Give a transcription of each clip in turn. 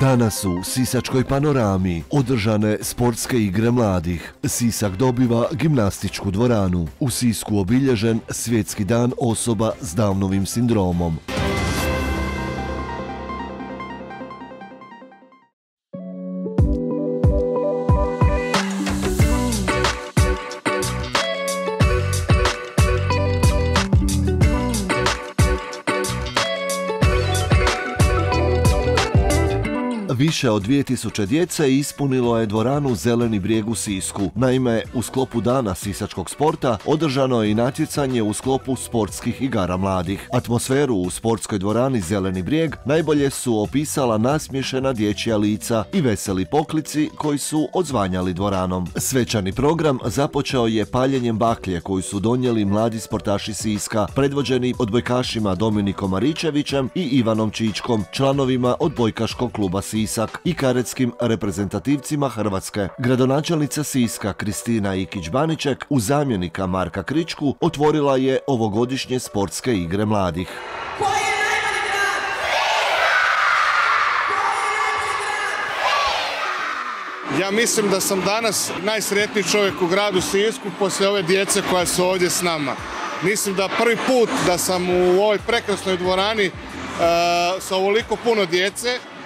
Danas u Sisačkoj panorami održane sportske igre mladih. Sisak dobiva gimnastičku dvoranu. U Sisku obilježen svjetski dan osoba s Downovim sindromom. Više od 2000 djece ispunilo je dvoranu Zeleni brijeg u Sisku. Naime, u sklopu dana sisačkog sporta održano je i natjecanje u sklopu sportskih igara mladih. Atmosferu u sportskoj dvorani Zeleni brijeg najbolje su opisala nasmješena dječja lica i veseli poklici koji su odzvanjali dvoranom. Svečani program započeo je paljenjem baklje koju su donijeli mladi sportaši Siska, predvođeni odbojkašima Dominikom Maričevićem i Ivanom Čičkom, članovima odbojkaškog kluba Siska. Sisak i karetskim reprezentativcima Hrvatske. Gradonačelnica Siska Kristina Ikić-Baniček u zamjenika Marka Kričku otvorila je ovogodišnje sportske igre mladih. Ja mislim da sam danas najsretniji čovjek u gradu Sisku poslije ove djece koja su ovdje s nama. Mislim da prvi put da sam u ovoj prekrasnoj dvorani uh, sa ovoliko puno djece E,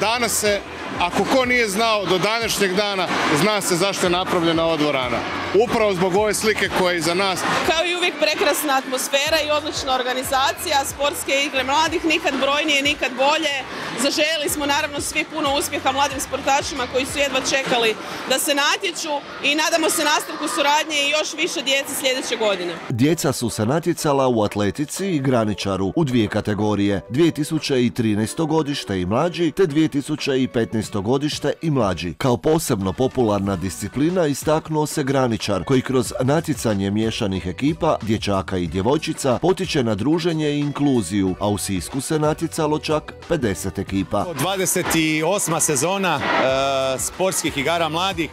danas se, ako ko nije znao do današnjeg dana, zna se zašto je napravljena ova dvorana. Upravo zbog ove slike koja je iza nas. Kao i uvijek prekrasna atmosfera i odlična organizacija, sportske igre mladih, nikad brojnije, nikad bolje. Zaželjeli smo naravno svi puno uspjeha mladim sportašima koji su jedva čekali da se natječu i nadamo se nastavku suradnje i još više djece sljedeće godine. Djeca su se natjecala u atletici i graničaru u dvije kategorije, 2013. godište i mlađi te 2015. godište i mlađi. Kao posebno popularna disciplina istaknuo se graničar koji kroz natjecanje miješanih ekipa, dječaka i djevojčica potiče na druženje i inkluziju, a u Sisku se natjecalo čak 50 ekipa ekipa. 28. sezona e, sportskih igara mladih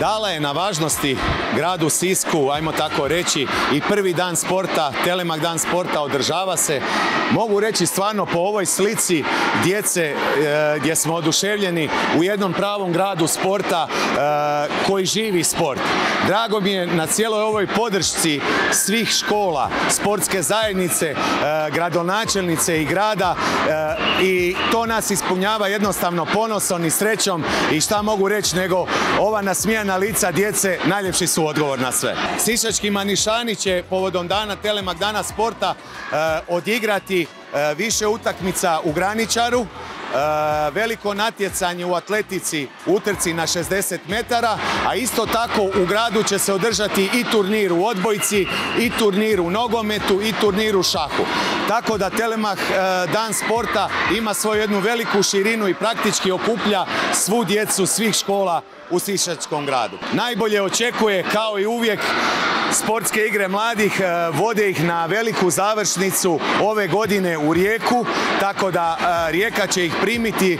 dala je na važnosti gradu Sisku, ajmo tako reći, i prvi dan sporta, Telemak dan sporta održava se. Mogu reći stvarno po ovoj slici djece e, gdje smo oduševljeni u jednom pravom gradu sporta e, koji živi sport. Drago mi je na cijeloj ovoj podršci svih škola, sportske zajednice, e, gradonačelnice i grada i to nas ispunjava jednostavno ponosom i srećom i šta mogu reći nego ova nasmijana lica djece najljepši su odgovor na sve. Sišački manišani će povodom dana Telemak dana sporta odigrati više utakmica u Graničaru, E, veliko natjecanje u atletici utrci na 60 metara, a isto tako u gradu će se održati i turnir u odbojci, i turnir u nogometu, i turnir u šahu. Tako da Telemah e, Dan sporta ima svoju jednu veliku širinu i praktički okuplja svu djecu svih škola u Sišačkom gradu. Najbolje očekuje, kao i uvijek, sportske igre mladih, e, vode ih na veliku završnicu ove godine u Rijeku, tako da Rijeka će ih primiti e,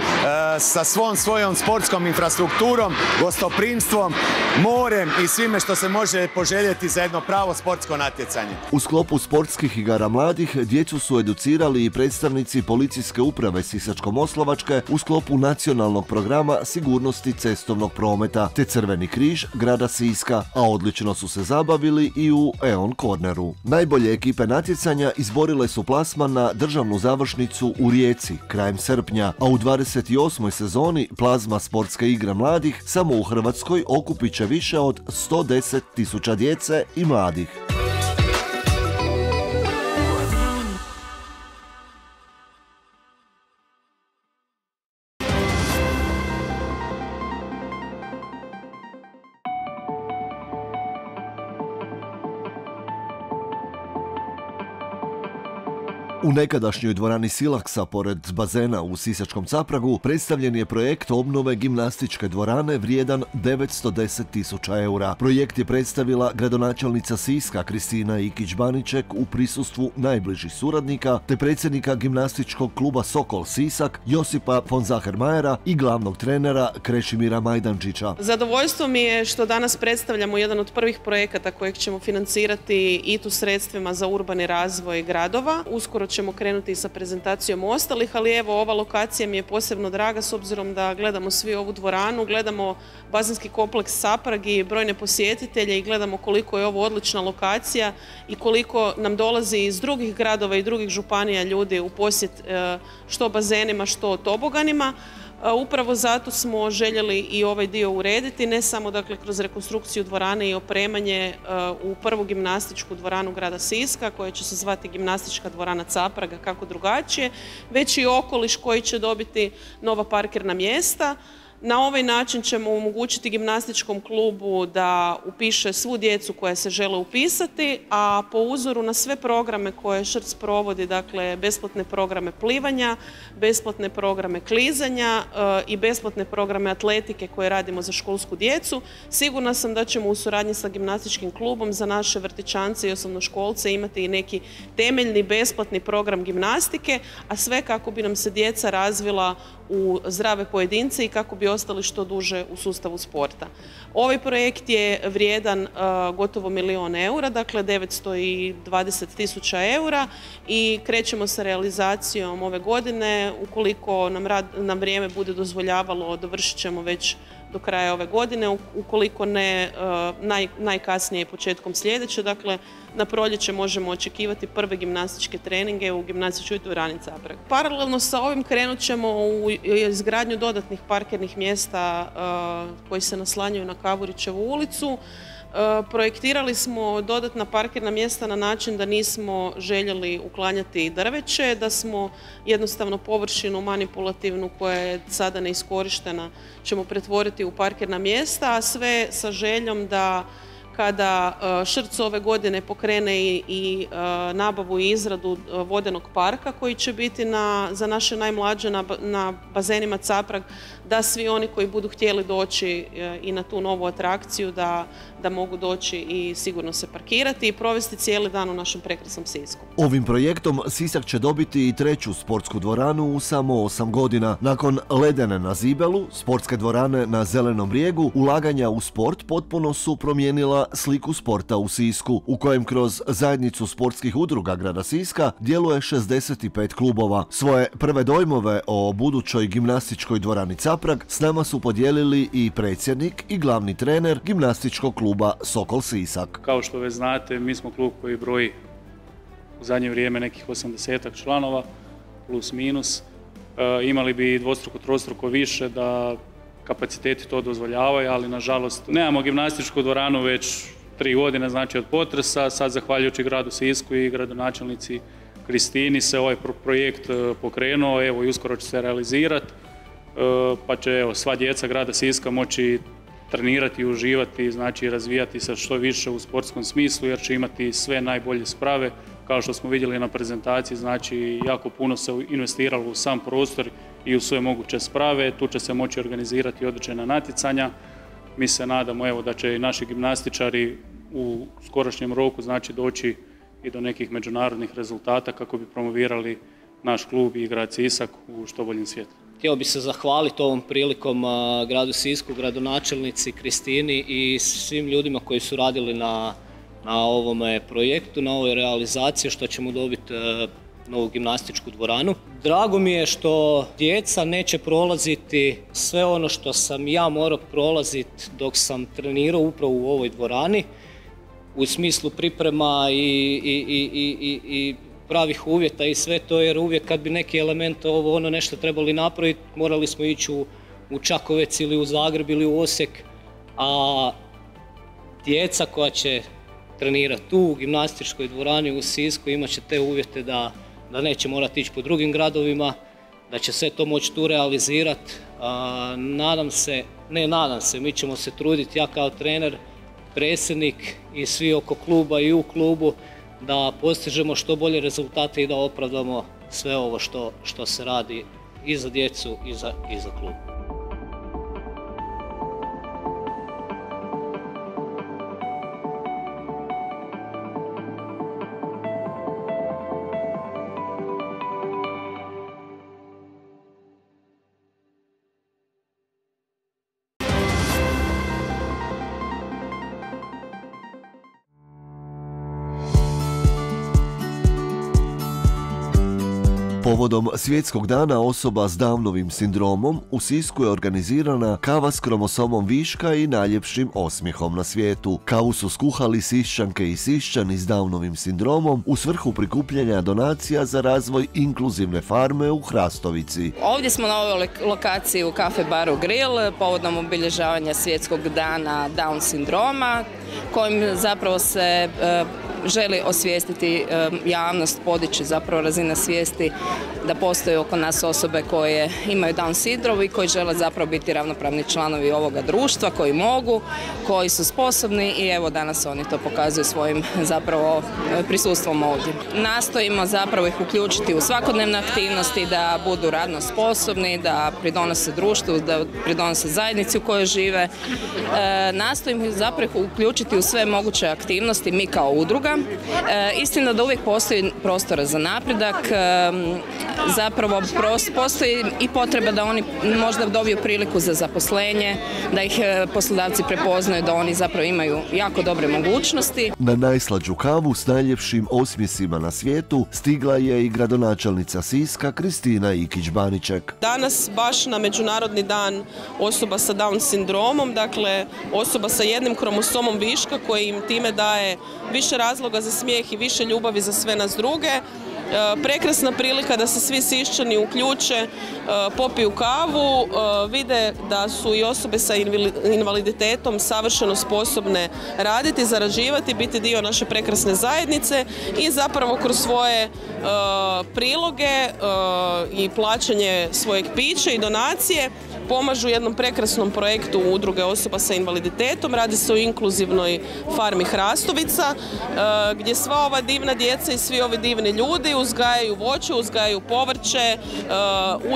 sa svom svojom sportskom infrastrukturom, gostoprimstvom, morem i svime što se može poželjeti za jedno pravo sportsko natjecanje. U sklopu sportskih igara mladih djecu su educirali i predstavnici policijske uprave Sisačko-Moslovačke u sklopu nacionalnog programa sigurnosti cestovnog prometa te Crveni križ grada Siska, a odlično su se zabavili i u Eon Corneru. Najbolje ekipe natjecanja izborile su plasman na državnu završnicu u Rijeci krajem srpnja, a u 28. sezoni plazma sportske igre mladih samo u Hrvatskoj okupit će više od 110 tisuća djece i mladih. Nekadašnjoj dvorani Silaksa, pored bazena u Sisačkom Capragu, predstavljen je projekt obnove gimnastičke dvorane vrijedan 910 tisuća eura. Projekt je predstavila gradonačelnica Siska Kristina Ikić-Baniček u prisustvu najbližih suradnika te predsjednika gimnastičkog kluba Sokol Sisak Josipa von Zahermajera i glavnog trenera Krešimira Majdančića. Zadovoljstvo mi je što danas predstavljamo jedan od prvih projekata kojeg ćemo financirati i tu sredstvima za urbani razvoj gradova. Uskoro ćemo krenuti sa prezentacijom ostalih, ali evo ova lokacija mi je posebno draga s obzirom da gledamo svi ovu dvoranu, gledamo bazenski kompleks Saprag i brojne posjetitelje i gledamo koliko je ovo odlična lokacija i koliko nam dolazi iz drugih gradova i drugih županija ljudi u posjet e, što bazenima, što toboganima. Upravo zato smo željeli i ovaj dio urediti, ne samo dakle kroz rekonstrukciju dvorane i opremanje u prvu gimnastičku dvoranu grada Siska koja će se zvati gimnastička dvorana Capraga kako drugačije, već i okoliš koji će dobiti nova parkirna mjesta. Na ovaj način ćemo omogućiti gimnastičkom klubu da upiše svu djecu koja se žele upisati, a po uzoru na sve programe koje Šrc provodi, dakle besplatne programe plivanja, besplatne programe klizanja e, i besplatne programe atletike koje radimo za školsku djecu, sigurna sam da ćemo u suradnji sa gimnastičkim klubom za naše vrtičance i osnovnoškolce imati i neki temeljni besplatni program gimnastike, a sve kako bi nam se djeca razvila u zdrave pojedince i kako bi ostali što duže u sustavu sporta. Ovaj projekt je vrijedan e, gotovo milion eura, dakle 920 tisuća eura i krećemo sa realizacijom ove godine. Ukoliko nam, nam vrijeme bude dozvoljavalo, dovršit ćemo već do kraja ove godine, ukoliko ne e, najkasnije početkom sljedeće. Dakle, na proljeće možemo očekivati prve gimnastičke treninge u gimnastičkoj dvorani Caprag. Paralelno sa ovim krenut ćemo u izgradnju dodatnih parkirnih mjesta e, koji se naslanjaju na Kavurićevu ulicu. E, projektirali smo dodatna parkirna mjesta na način da nismo željeli uklanjati drveće, da smo jednostavno površinu manipulativnu koja je sada neiskorištena ćemo pretvoriti u parkirna mjesta, a sve sa željom da kada e, Šrc ove godine pokrene i, e, nabavu i izradu vodenog parka koji će biti za naše najmlađe na, bazenima Caprag da svi oni koji budu htjeli doći e, i na tu novu atrakciju da, da mogu doći i sigurno se parkirati i provesti cijeli dan u našem prekrasnom Sisku. Ovim projektom Sisak će dobiti i treću sportsku dvoranu u samo osam godina. Nakon ledene na Zibelu, sportske dvorane na Zelenom brijegu, ulaganja u sport potpuno su promijenila sliku sporta u Sisku, u kojem kroz zajednicu sportskih udruga grada Siska djeluje 65 klubova. Svoje prve dojmove o budućoj gimnastičkoj dvorani Caprag s nama su podijelili i predsjednik i glavni trener gimnastičkog kluba Sokol Sisak. Kao što već znate, mi smo klub koji broji u zadnje vrijeme nekih 80 članova, plus minus. E, imali bi dvostruko, trostruko više da kapaciteti to dozvoljavaju, ali nažalost nemamo gimnastičku dvoranu već tri godine, znači od potresa. Sad, zahvaljujući gradu Sisku i gradonačelnici Kristini, se ovaj projekt e, pokrenuo, evo i uskoro će se realizirati. E, pa će evo, sva djeca grada Siska moći trenirati i uživati, znači razvijati se što više u sportskom smislu jer će imati sve najbolje sprave. Kao što smo vidjeli na prezentaciji, znači jako puno se investiralo u sam prostor i u sve moguće sprave. Tu će se moći organizirati određena natjecanja. Mi se nadamo evo, da će i naši gimnastičari u skorošnjem roku znači doći i do nekih međunarodnih rezultata kako bi promovirali naš klub i grad Sisak u što boljem svijetu. Htio bih se zahvaliti ovom prilikom gradu Sisku, gradonačelnici Kristini i svim ljudima koji su radili na, na ovome projektu, na ovoj realizaciji što ćemo dobiti novu gimnastičku dvoranu. Drago mi je što djeca neće prolaziti sve ono što sam ja morao prolaziti dok sam trenirao upravo u ovoj dvorani u smislu priprema i, i, i, i pravih uvjeta i sve to, jer uvijek kad bi neki element ovo ono nešto trebali napraviti, morali smo ići u, u Čakovec ili u Zagreb ili u Osijek, a djeca koja će trenirati tu u gimnastičkoj dvorani u Sisku imat će te uvjete da, da neće morati ići po drugim gradovima, da će sve to moći tu realizirati. Nadam se, ne nadam se, mi ćemo se truditi, ja kao trener, predsjednik i svi oko kluba i u klubu, da postižemo što bolje rezultate i da opravdamo sve ovo što, što se radi i za djecu i za, i za. Povodom svjetskog dana osoba s Downovim sindromom u Sisku je organizirana kava s kromosomom viška i najljepšim osmijehom na svijetu. Kavu su skuhali sišćanke i sišćani s Downovim sindromom u svrhu prikupljanja donacija za razvoj inkluzivne farme u Hrastovici. Ovdje smo na ovoj lokaciji u Kafe Baru Grill povodom obilježavanja svjetskog dana Down sindroma kojim zapravo se e, želi osvijestiti javnost, podići zapravo razina svijesti da postoje oko nas osobe koje imaju Down sindrom i koji žele zapravo biti ravnopravni članovi ovoga društva, koji mogu, koji su sposobni i evo danas oni to pokazuju svojim zapravo prisustvom ovdje. Nastojimo zapravo ih uključiti u svakodnevne aktivnosti, da budu radno sposobni, da pridonose društvu, da pridonose zajednici u kojoj žive. E, nastojimo ih zapravo uključiti u sve moguće aktivnosti mi kao udruga E, istina da uvijek postoji prostora za napredak, e, zapravo postoji i potreba da oni možda dobiju priliku za zaposlenje, da ih e, poslodavci prepoznaju da oni zapravo imaju jako dobre mogućnosti. Na najslađu kavu s najljepšim osmjesima na svijetu stigla je i gradonačelnica Siska Kristina Ikić-Baniček. Danas baš na Međunarodni dan osoba sa Down sindromom, dakle osoba sa jednim kromosomom viška koji im time daje više razloga za smijeh i više ljubavi za sve nas druge. E, prekrasna prilika da se svi sišćani uključe, e, popiju kavu, e, vide da su i osobe sa invaliditetom savršeno sposobne raditi, zarađivati, biti dio naše prekrasne zajednice i zapravo kroz svoje priloge i plaćanje svojeg pića i donacije pomažu jednom prekrasnom projektu udruge osoba sa invaliditetom. Radi se o inkluzivnoj farmi Hrastovica e, gdje sva ova divna djeca i svi ovi divni ljudi uzgajaju voće, uzgajaju povrće, e,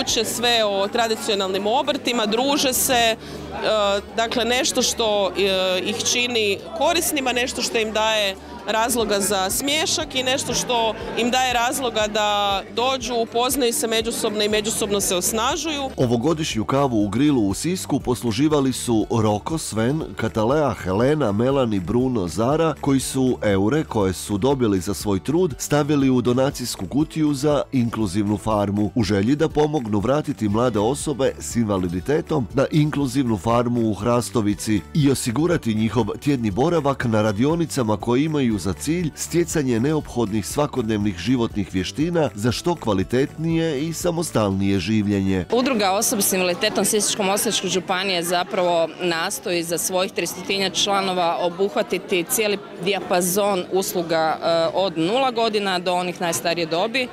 uče sve o tradicionalnim obrtima, druže se, e, dakle nešto što ih čini korisnima, nešto što im daje razloga za smješak i nešto što im daje razloga da dođu, upoznaju se međusobno i međusobno se osnažuju. Ovogodišnju kavu u grilu u Sisku posluživali su Roko, Sven, Katalea, Helena, Melani, Bruno, Zara, koji su eure koje su dobili za svoj trud stavili u donacijsku kutiju za inkluzivnu farmu u želji da pomognu vratiti mlade osobe s invaliditetom na inkluzivnu farmu u Hrastovici i osigurati njihov tjedni boravak na radionicama koje imaju za cilj stjecanje neophodnih svakodnevnih životnih vještina za što kvalitetnije i samostalnije življenje. Udruga osoba s invaliditetom Sisačko-moslavačke županije zapravo nastoji za svojih 300 članova obuhvatiti cijeli dijapazon usluga eh, od nula godina do onih najstarije dobi.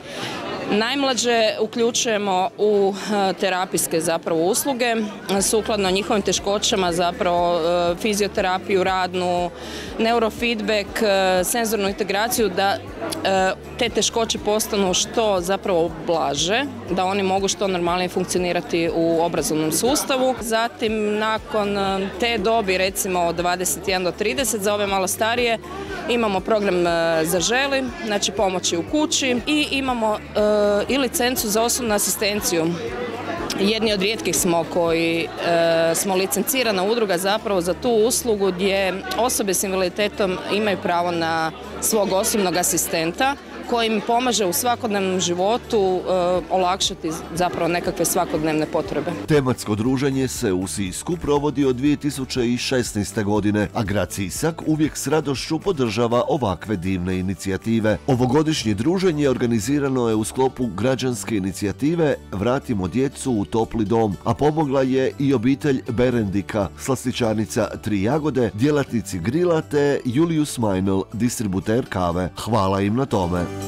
Najmlađe uključujemo u e, terapijske zapravo usluge, sukladno njihovim teškoćama zapravo e, fizioterapiju, radnu, neurofeedback, e, senzornu integraciju da te teškoće postanu što zapravo blaže, da oni mogu što normalnije funkcionirati u obrazovnom sustavu. Zatim nakon te dobi recimo od 21 do 30 za ove malo starije imamo program za želi, znači pomoći u kući i imamo i licencu za osobnu asistenciju. Jedni od rijetkih smo koji e, smo licencirana udruga zapravo za tu uslugu gdje osobe s invaliditetom imaju pravo na svog osobnog asistenta koji im pomaže u svakodnevnom životu e, olakšati zapravo nekakve svakodnevne potrebe. Tematsko druženje se u Sisku provodi od 2016. godine, a grad Sisak uvijek s radošću podržava ovakve divne inicijative. Ovogodišnje druženje organizirano je u sklopu građanske inicijative Vratimo djecu u topli dom, a pomogla je i obitelj Berendika, slastičanica Tri jagode, djelatnici grila te Julius Meinl, distributer kave. Hvala im na tome.